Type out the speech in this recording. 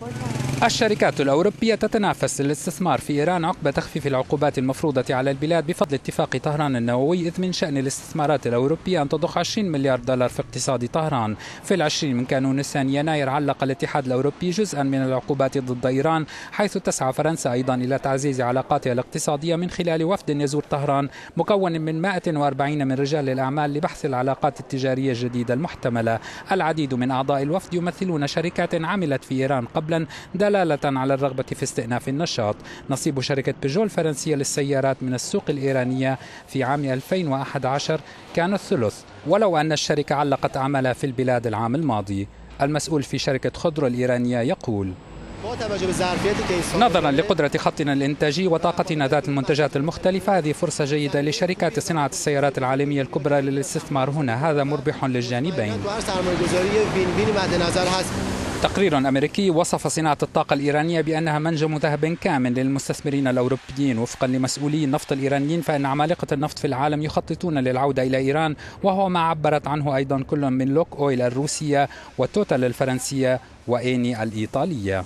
我想 الشركات الأوروبية تتنافس للاستثمار في إيران عقب تخفيف العقوبات المفروضة على البلاد بفضل اتفاق طهران النووي إذ من شأن الاستثمارات الأوروبية أن تضخ 20 مليار دولار في اقتصاد طهران. في العشرين من كانون الثاني يناير علق الاتحاد الأوروبي جزءا من العقوبات ضد إيران حيث تسعى فرنسا أيضا إلى تعزيز علاقاتها الاقتصادية من خلال وفد يزور طهران مكون من 140 من رجال الأعمال لبحث العلاقات التجارية الجديدة المحتملة. العديد من أعضاء الوفد يمثلون شركات عملت في إيران قبلا دلالة على الرغبة في استئناف النشاط. نصيب شركة بيجو الفرنسية للسيارات من السوق الإيرانية في عام 2011 كان الثلث ولو أن الشركة علقت أعمالها في البلاد العام الماضي. المسؤول في شركة خضرو الإيرانية يقول نظرا لقدرة خطنا الإنتاجي وطاقتنا ذات المنتجات المختلفة هذه فرصة جيدة لشركات صناعة السيارات العالمية الكبرى للاستثمار هنا. هذا مربح للجانبين. تقرير أمريكي وصف صناعة الطاقة الإيرانية بأنها منجم ذهب كامن للمستثمرين الأوروبيين وفقا لمسؤولي النفط الإيرانيين فإن عمالقة النفط في العالم يخططون للعودة إلى إيران وهو ما عبرت عنه أيضا كل من لوك أويل الروسية وتوتال الفرنسية وإيني الإيطالية.